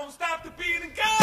won't stop the beat and go.